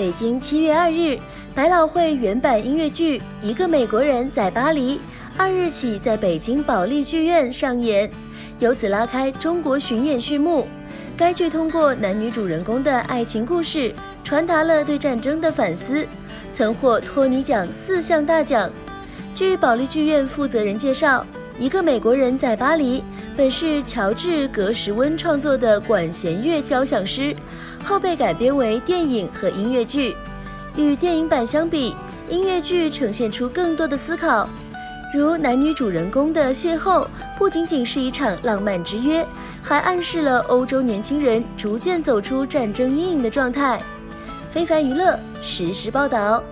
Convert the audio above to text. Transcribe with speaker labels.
Speaker 1: 北京七月二日，百老汇原版音乐剧《一个美国人在巴黎》二日起在北京保利剧院上演，由此拉开中国巡演序幕。该剧通过男女主人公的爱情故事，传达了对战争的反思，曾获托尼奖四项大奖。据保利剧院负责人介绍，《一个美国人在巴黎》本是乔治·格什温创作的管弦乐交响诗。后被改编为电影和音乐剧。与电影版相比，音乐剧呈现出更多的思考，如男女主人公的邂逅不仅仅是一场浪漫之约，还暗示了欧洲年轻人逐渐走出战争阴影的状态。非凡娱乐实时报道。